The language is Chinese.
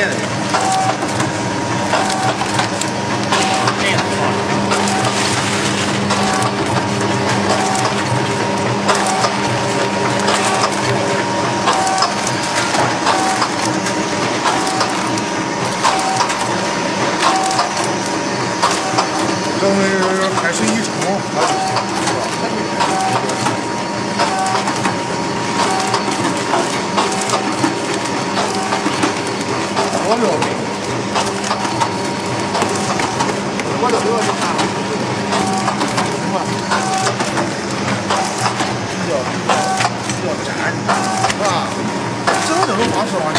这个。这是海参一虫，好。我不要给我都不要去看了什么比较比较比较是吧这种方式往下